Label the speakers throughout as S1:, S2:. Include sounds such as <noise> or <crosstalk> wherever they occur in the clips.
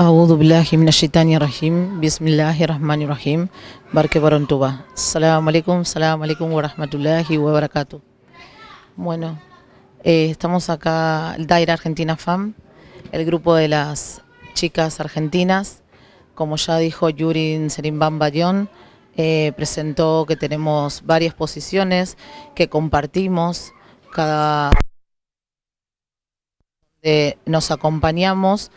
S1: أعوذ بالله من الشيطان الرجيم بسم الله الرحمن الرحيم Barque Barontuba. Salam alaikum, salam alaikum wa rahmatullahi wa barakatuh. Bueno, eh, estamos acá, el Daira Argentina FAM, el grupo de las chicas argentinas. Como ya dijo Yurin Serimbam Bayón, eh, presentó que tenemos varias posiciones que compartimos, cada eh, nos acompañamos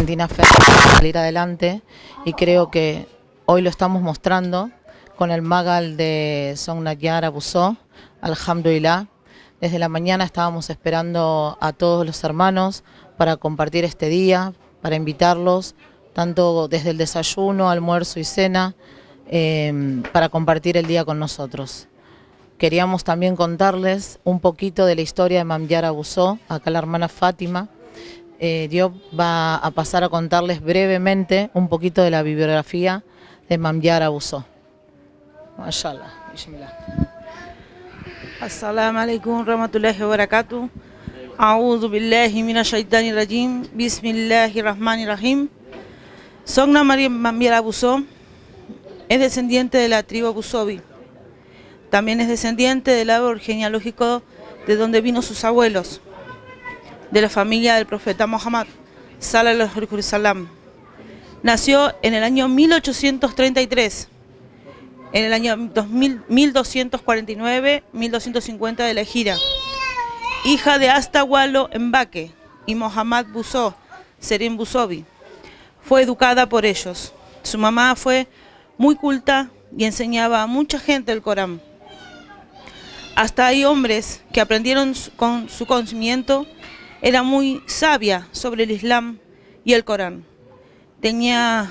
S1: Argentina para salir adelante y creo que hoy lo estamos mostrando con el Magal de Songnayar Abusó, Alhamdulillah. Desde la mañana estábamos esperando a todos los hermanos para compartir este día, para invitarlos, tanto desde el desayuno, almuerzo y cena, eh, para compartir el día con nosotros. Queríamos también contarles un poquito de la historia de Mamyar Abusó, acá la hermana Fátima, eh, va a pasar a contarles brevemente un poquito de la bibliografía de Mamyar Abusó. Mashallah. Bismillah.
S2: Assalamu alaikum warahmatullahi wabarakatuh. A'udhu billahi minash shaitani rajim. Bismillahir rahmanir rahim. Sogna María Mambiar Abusó es descendiente de la tribu Abusobi. También es descendiente del árbol genealógico de donde vino sus abuelos de la familia del profeta Muhammad, Salallahu alaihi wasallam. Nació en el año 1833, en el año 1249-1250 de la gira. Hija de Astawalo Mbake y Mohammad Busó, Serin Busobi. Fue educada por ellos. Su mamá fue muy culta y enseñaba a mucha gente el Corán. Hasta hay hombres que aprendieron con su conocimiento era muy sabia sobre el Islam y el Corán. Tenía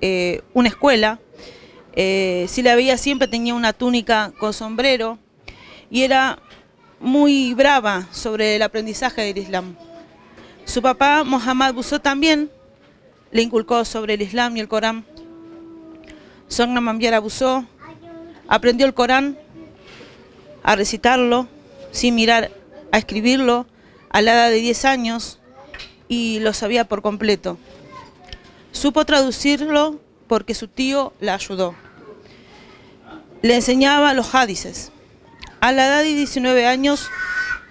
S2: eh, una escuela, eh, si la veía siempre tenía una túnica con sombrero y era muy brava sobre el aprendizaje del Islam. Su papá, Mohammad Busó, también le inculcó sobre el Islam y el Corán. Sogna Mambiara Busó aprendió el Corán a recitarlo sin mirar a escribirlo a la edad de 10 años y lo sabía por completo. Supo traducirlo porque su tío la ayudó. Le enseñaba los hadices. A la edad de 19 años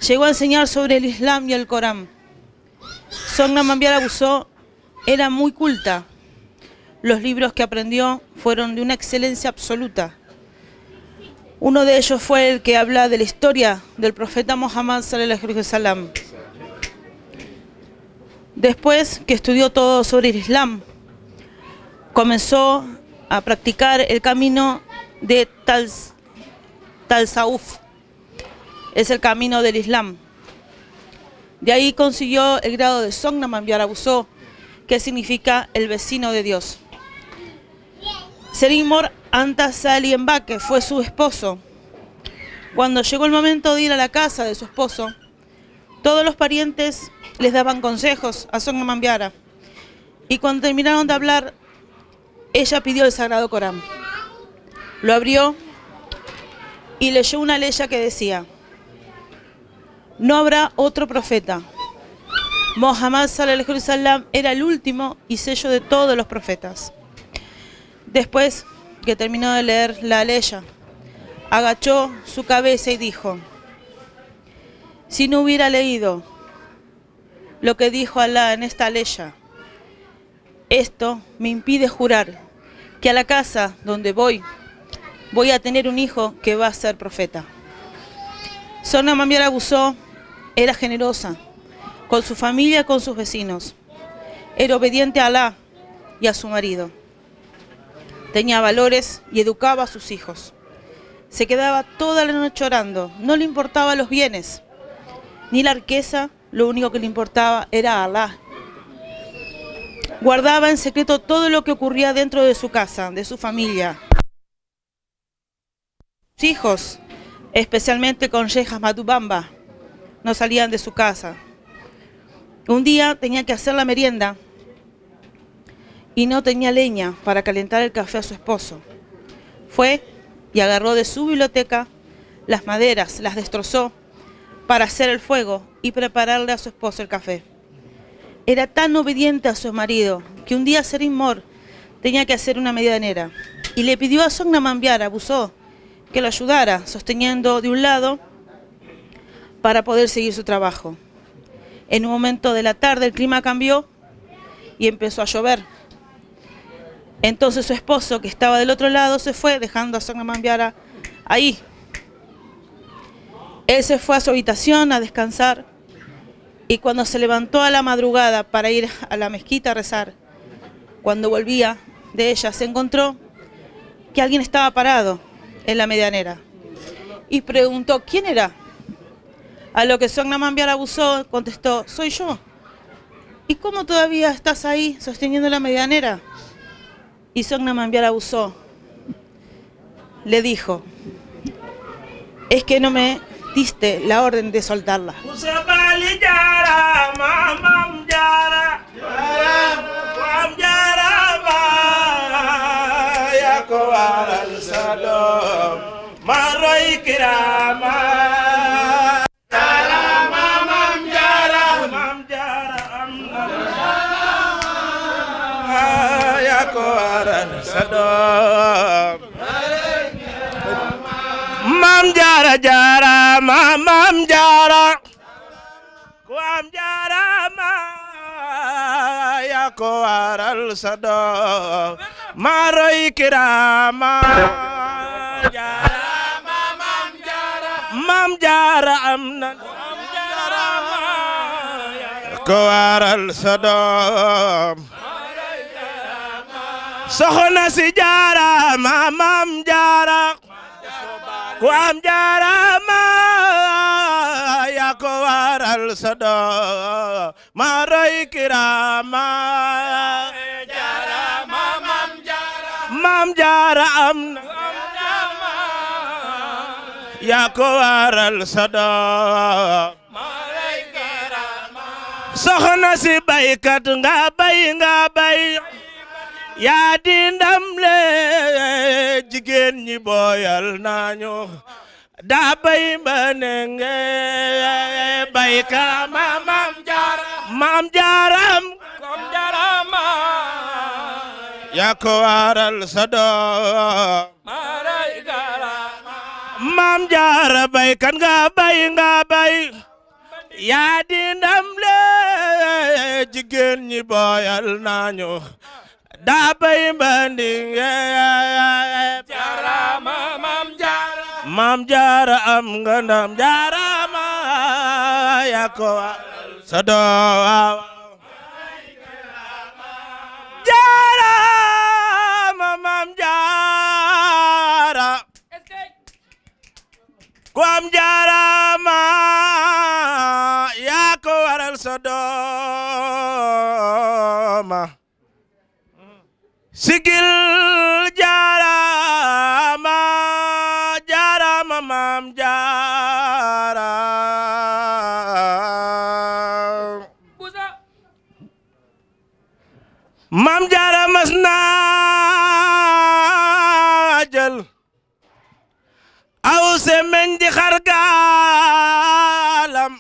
S2: llegó a enseñar sobre el Islam y el Corán. Sogna Mambiar Abusó era muy culta. Los libros que aprendió fueron de una excelencia absoluta. Uno de ellos fue el que habla de la historia del profeta Muhammad sallallahu alaihi wasallam. Después que estudió todo sobre el Islam, comenzó a practicar el camino de Tal, Sauf. Es el camino del Islam. De ahí consiguió el grado de Sognaman Abusó, que significa el vecino de Dios. Serimor Antasali Embake fue su esposo. Cuando llegó el momento de ir a la casa de su esposo, todos los parientes les daban consejos a Son Mambiara. Y cuando terminaron de hablar, ella pidió el Sagrado Corán. Lo abrió y leyó una ley que decía, no habrá otro profeta. Mohammed alaihi era el último y sello de todos los profetas. Después que terminó de leer la ley, agachó su cabeza y dijo, si no hubiera leído lo que dijo Alá en esta ley. Esto me impide jurar que a la casa donde voy voy a tener un hijo que va a ser profeta. Sona Mamiara Abusó era generosa con su familia y con sus vecinos. Era obediente a Alá y a su marido. Tenía valores y educaba a sus hijos. Se quedaba toda la noche orando, no le importaba los bienes, ni la riqueza, lo único que le importaba era Alá. Guardaba en secreto todo lo que ocurría dentro de su casa, de su familia. Sus hijos, especialmente con Sheikh Madubamba, no salían de su casa. Un día tenía que hacer la merienda y no tenía leña para calentar el café a su esposo. Fue y agarró de su biblioteca las maderas, las destrozó para hacer el fuego y prepararle a su esposo el café. era tan obediente a su marido que un día Serin Mor tenía que hacer una medianera y le pidió a Sogna Mambiara, abusó, que lo ayudara, sosteniendo de un lado para poder seguir su trabajo. En un momento de la tarde el clima cambió y empezó a llover. Entonces su esposo, que estaba del otro lado, se fue, dejando a Sogna Mambiara ahí. Él se fue a su habitación a descansar y cuando se levantó a la madrugada para ir a la mezquita a rezar, cuando volvía de ella, se encontró que alguien estaba parado en la medianera y preguntó, ¿quién era? A lo que Sogna Mambiara abusó, contestó, soy yo. ¿Y cómo todavía estás ahí sosteniendo la medianera? Y Sogna Mambiara abusó. Le dijo, es que no me diste la orden de soltarla.
S3: am jaara jaara maam maam jaara ku am jaara ma yaa ko waral sa doom maa roy kiraama jaara maam jaara maam jaara am na. Ko waral sa doom soxna si maam maam ku am jaarama yaa ko waral sado ma roy kirama. Jaarama mam jaara mam jaara am na. Yaa ko waral sado ma roy kirama. Soxna si baykat nga bay nga bay. Yaa di ndam le jigéen ñi booyal nañu. Daa bay mbanenge bay ka maam jaara. Maam jaaram kom jaarama yaa ko waral sa doom. Maray garama maam jaara bay kan nga bay nga bay. Yaa di ndam le jigéen ñi booyal nañu. Daa bay maam jaara. Maam jaara am nga ndam jaarama yaa ko waral sa doom. Jaarama maam jaara. Ku am jaarama yaa ko waral sa sigil jaarama jaarama maam jaara maam aw semeñ di xar gaalam.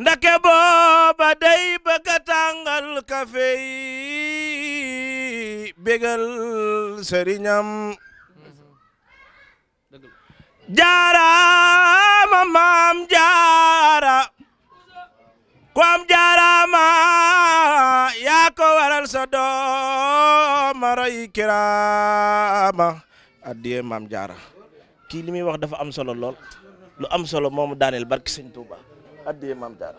S3: Ndake booba day bëgg a tàngal kafe bégal sëriñam. Jaaraama maam jaara. Ku am jaaraama yaa ko waral sa doom roy kiraama. Addiye maam jaara. Kii li muy wax dafa am solo lool. Lu am solo moomu daaneel barki sëñ Touba addiye maam jaara.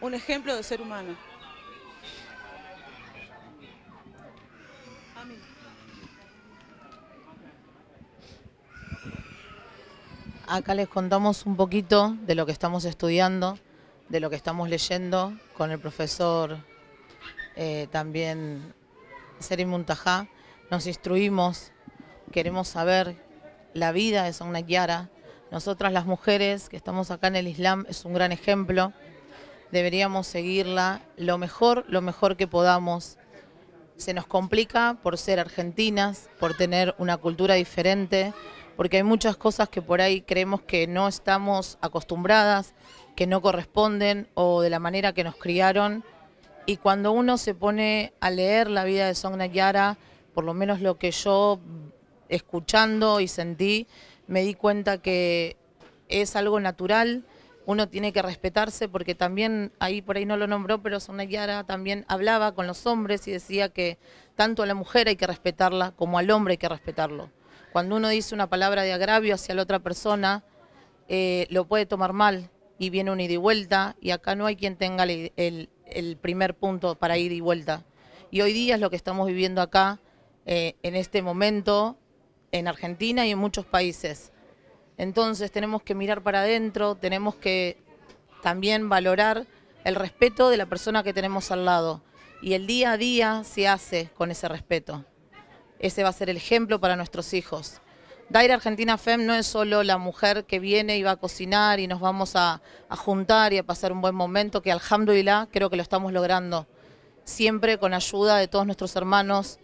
S2: un ejemplo de ser humano.
S1: Acá les contamos un poquito de lo que estamos estudiando, de lo que estamos leyendo con el profesor eh, también Serim Muntajá, nos instruimos, queremos saber la vida de Sonna Yara. Nosotras las mujeres que estamos acá en el Islam es un gran ejemplo. Deberíamos seguirla lo mejor, lo mejor que podamos. Se nos complica por ser argentinas, por tener una cultura diferente, porque hay muchas cosas que por ahí creemos que no estamos acostumbradas, que no corresponden o de la manera que nos criaron. Y cuando uno se pone a leer la vida de Sogna Yara, por lo menos lo que yo escuchando y sentí, me di cuenta que es algo natural, uno tiene que respetarse porque también, ahí por ahí no lo nombró, pero Sogna Yara también hablaba con los hombres y decía que tanto a la mujer hay que respetarla como al hombre hay que respetarlo. Cuando uno dice una palabra de agravio hacia la otra persona, eh, lo puede tomar mal y viene un ida y vuelta y acá no hay quien tenga el, primer punto para ir y vuelta. Y hoy día es lo que estamos viviendo acá, eh, en este momento, en Argentina y en muchos países. Entonces tenemos que mirar para adentro, tenemos que también valorar el respeto de la persona que tenemos al lado. Y el día a día se hace con ese respeto. Ese va a ser el ejemplo para nuestros hijos. Daira Argentina FEM no es solo la mujer que viene y va a cocinar y nos vamos a, juntar y a pasar un buen momento, que alhamdulillah creo que lo estamos logrando. Siempre con ayuda de todos nuestros hermanos,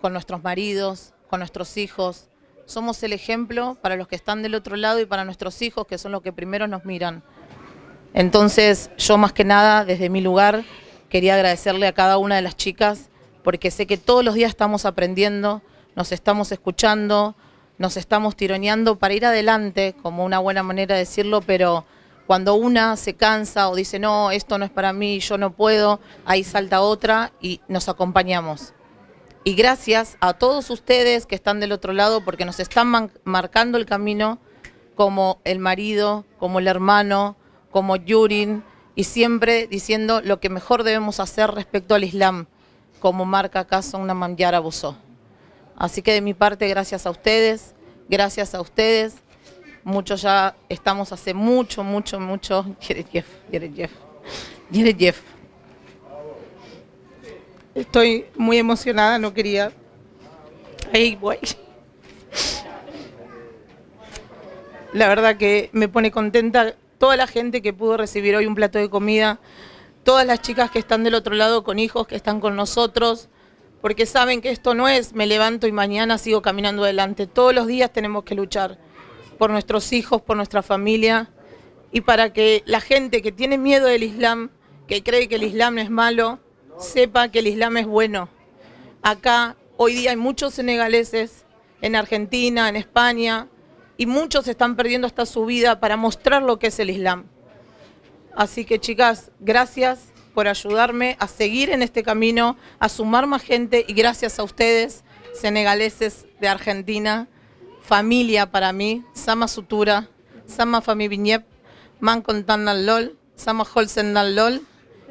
S1: con nuestros maridos, con nuestros hijos. Somos el ejemplo para los que están del otro lado y para nuestros hijos, que son los que primero nos miran. Entonces, yo más que nada, desde mi lugar, quería agradecerle a cada una de las chicas porque sé que todos los días estamos aprendiendo, nos estamos escuchando, nos estamos tironeando para ir adelante, como una buena manera de decirlo, pero cuando una se cansa o dice, no, esto no es para mí, yo no puedo, ahí salta otra y nos acompañamos. Y gracias a todos ustedes que están del otro lado porque nos están marcando el camino como el marido, como el hermano, como Yurin, y siempre diciendo lo que mejor debemos hacer respecto al Islam como marca acaso una Mamyara abusó. Así que de mi parte, gracias a ustedes, gracias a ustedes. Muchos ya estamos hace mucho, mucho, mucho. <laughs> Jeff, Jeff.
S2: Estoy muy emocionada, no quería. Ahí voy. La verdad que me pone contenta toda la gente que pudo recibir hoy un plato de comida todas las chicas que están del otro lado con hijos, que están con nosotros, porque saben que esto no es me levanto y mañana sigo caminando adelante. Todos los días tenemos que luchar por nuestros hijos, por nuestra familia y para que la gente que tiene miedo del Islam, que cree que el Islam es malo, sepa que el Islam es bueno. Acá hoy día hay muchos senegaleses en Argentina, en España, y muchos están perdiendo hasta su vida para mostrar lo que es el Islam. Así que chicas, gracias por ayudarme a seguir en este camino, a sumar más gente y gracias a ustedes, senegaleses de Argentina, familia para mí, Sama Sutura, Sama Fami Viñep, Man Contan Lol, Sama Holsen Lol,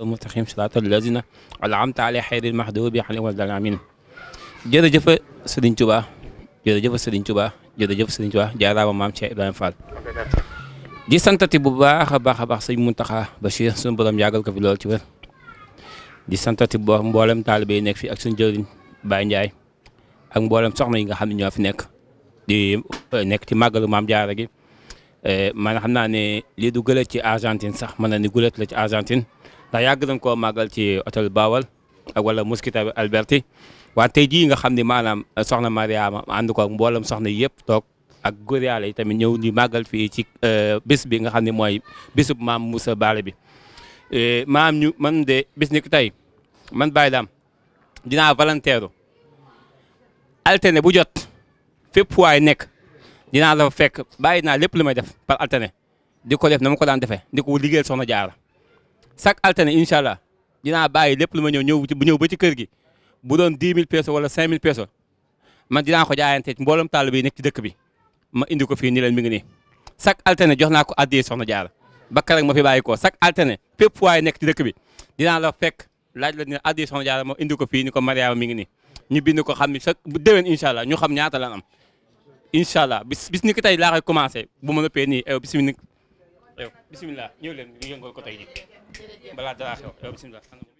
S4: متخيم شرات اللزنة العمت على حير المحدوب يعني ولد العامين. جد جف سدين توبا جد جف سدين توبا جد جف سدين توبا جارا ومام شاء إبراهيم فال. دي سنة تبوا باخ باخ باخ سيد منتخا. بشير سن بدم يعقل كفيل الله تبر دي سنة تبوا مبالم طالبين نك في أكسن جورين. باين جاي. أم بالم صعب نيجا هم نجوا في نك دي آه، نك تي ماغل مام جارا كي آه، ما نحنا نه ليدو غلط في أرجنتين صح ما نه غلط في أرجنتين. Ndax yàgg nañ koo màggal ci hôtel Bawal ak wala Mosquita Alberti. Waaye tey jii nga xam ne maanaam soxna Mariama ànd ko ak mboolem soxna yëpp toog ak góor yàlla yi tamit ñëw di màggal fii ci eh, bés bi nga xam ne mooy bésub maam Moussa Bale bi. Eh, maam ñu man de bis ni tey man Baye Dame dinaa volontaire alterné bu jot fépp waay nekk dinaa la fekk bàyyi naa lépp lu may def par alterné. Di ko def na ma ko daan defee di ko liggéeyal soxna jaara. Chaque alterné incha allah dinaa bàyyi lépp lu ma ñëw ñëw bu ñëw ba ci kër bu doon 10 000 pesos wala 5 000 pesos man dinaa ko jaayante mboolem taalibe yi nekk ci dëkk bi. Ma indi ko fii ni leen mi ngi nii. Chaque altine jox naa ko addiyee soxna jaara. Ba keroog ma fi bàyyi ko. Chaque altine fépp fu waay nekk ci dëkk bi dinaa la fekk laaj la ne addiyee soxna jaara ma indi ko fii ni ko Mariama mi ngi nii. Ñu ko xam ni chaque bu ñu xam ñaata lan am. Incha allah bis bis ni ki tey laa koy commencé. Bu ma noppee nii ew bisimilah ñëw leen ñu ko tey xew ew bisimilah